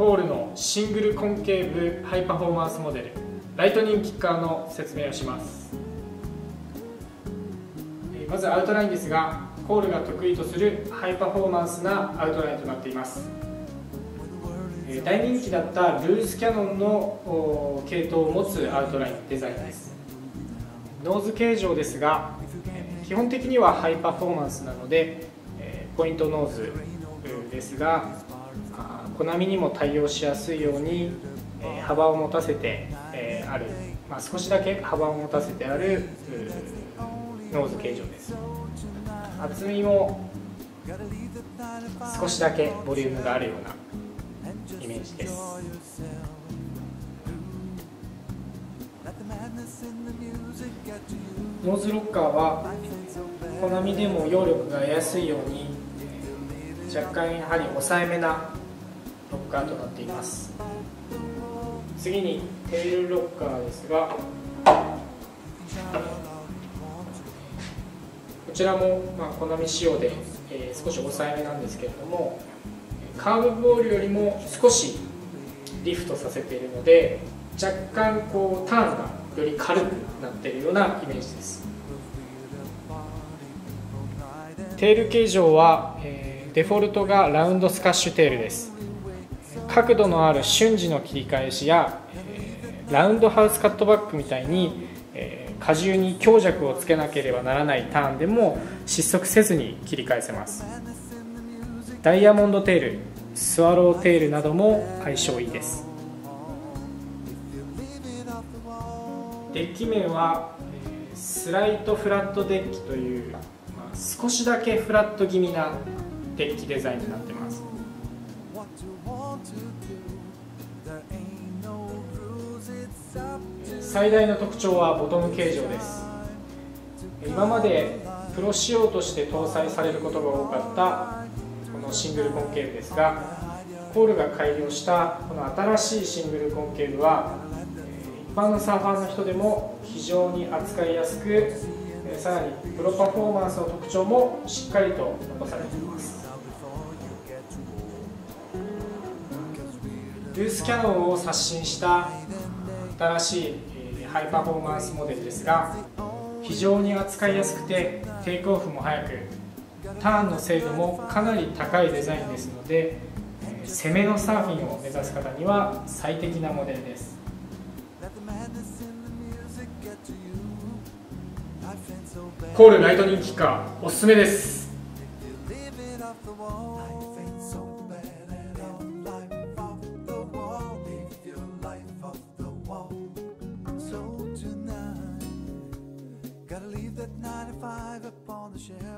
コールのシングルコンケーブハイパフォーマンスモデルライトニングキッカーの説明をします。まずアウトラインですがコールが得意とするハイパフォーマンスなアウトラインとなっています。大人気だったルースキャノンの系統を持つアウトラインデザインです。ノーズ形状ですが基本的にはハイパフォーマンスなのでポイントノーズですがコナミにも対応しやすいように幅を持たせてえある、まあ、少しだけ幅を持たせてあるノーズ形状です厚みも少しだけボリュームがあるようなイメージですノーズロッカーはコナミでも揚力が得やすいように若干やはり抑えめなッカーとなっています。次にテールロッカーですがこちらもまあコナミ仕様で、えー、少し抑えめなんですけれどもカーブボールよりも少しリフトさせているので若干こうターンがより軽くなっているようなイメージです。テール形状は、えー、デフォルトがラウンドスカッシュテールです。角度のある瞬時の切り返しや、えー、ラウンドハウスカットバックみたいに、えー、荷重に強弱をつけなければならないターンでも失速せずに切り返せます。ダイヤモンドテールスワローテールなども相性いいです。デッキ面はスライトフラットデッキという、まあ、少しだけフラット気味なデッキデザインになって最大の特徴はボトム形状です。今までプロ仕様として搭載されることが多かったこのシングルコンケーブですがコールが改良したこの新しいシングルコンケーブは一般のサーファーの人でも非常に扱いやすくさらにプロパフォーマンスの特徴もしっかりと残されています。ルースキャノンを刷新した新しいハイパフォーマンスモデルですが非常に扱いやすくてテイクオフも速くターンの精度もかなり高いデザインですので攻めのサーフィンを目指す方には最適なモデルです。コールライトニングキッカーおすすめです。she